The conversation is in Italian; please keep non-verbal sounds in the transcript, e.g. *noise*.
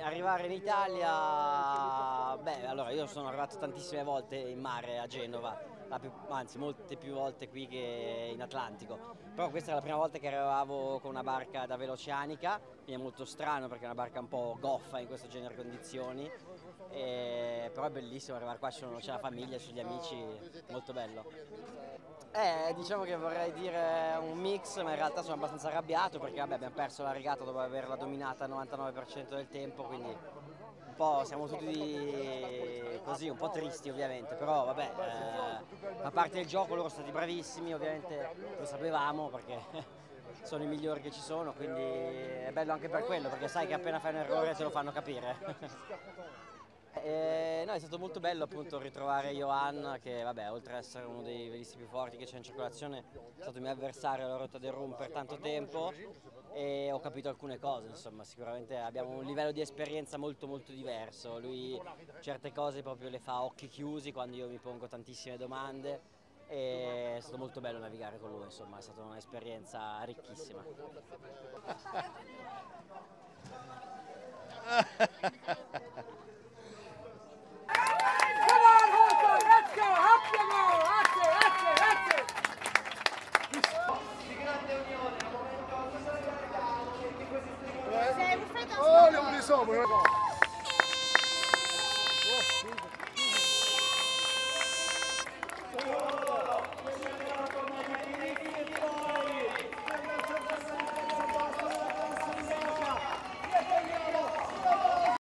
arrivare in Italia, beh, allora io sono arrivato tantissime volte in mare a Genova, più, anzi molte più volte qui che in Atlantico, però questa è la prima volta che arrivavo con una barca da veloceanica, quindi è molto strano perché è una barca un po' goffa in questo genere di condizioni, e, però è bellissimo arrivare qua, c'è la famiglia, c'è gli amici, molto bello. Eh, diciamo che vorrei dire un mix, ma in realtà sono abbastanza arrabbiato perché vabbè, abbiamo perso la regata dopo averla dominata il 99% del tempo, quindi un po' siamo tutti così, un po' tristi ovviamente, però vabbè, eh, a parte il gioco loro sono stati bravissimi, ovviamente lo sapevamo perché *laughs* sono i migliori che ci sono, quindi è bello anche per quello, perché sai che appena fai un errore te lo fanno capire. *laughs* E, no, è stato molto bello appunto ritrovare Johan che vabbè, oltre ad essere uno dei velisti più forti che c'è in circolazione è stato il mio avversario alla rotta del Rum per tanto tempo e ho capito alcune cose, insomma sicuramente abbiamo un livello di esperienza molto molto diverso, lui certe cose proprio le fa a occhi chiusi quando io mi pongo tantissime domande e è stato molto bello navigare con lui, insomma è stata un'esperienza ricchissima. *laughs* 笑不是吧？Oh!